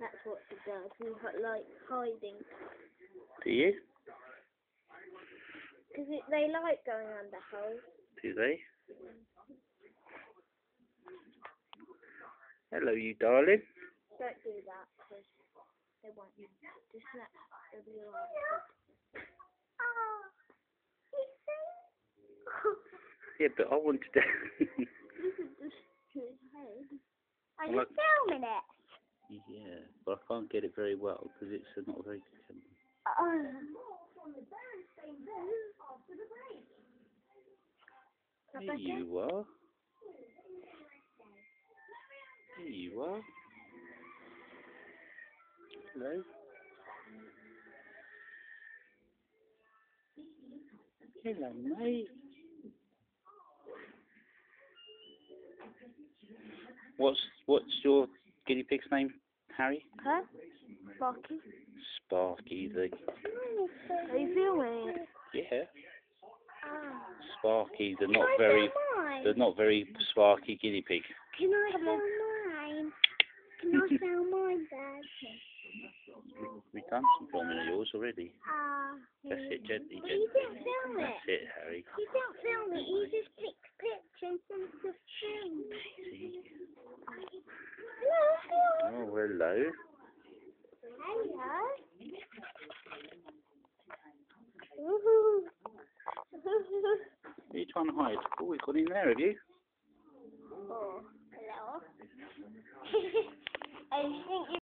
That's what he does. Hi- like hiding. Do you? Because they like going under holes. Do they? Hello, you darling. Don't do that because they won't. Just let the blue eyes. Oh, Yeah, but I wanted to. You could just to his head. Are you filming it? Yeah, but I can't get it very well because it's not a very good camera. Here you are. Here you are. Hello. Hello, mate. What's what's your guinea pig's name, Harry? Huh? Sparky? Sparky the Are you filming yeah. Ah. Sparky the Can not I very film mine? the not very sparky guinea pig. Can I film mine? Can I film mine, Dad? We've done some filming of yours already. Ah. That's it, gently, But you gently. didn't film it. That's it, Harry. You didn't film it. You just picked pictures and the film. Oh. Woohoo. What are you trying to hide? Oh, we've got in there, have you? oh, hello. I think you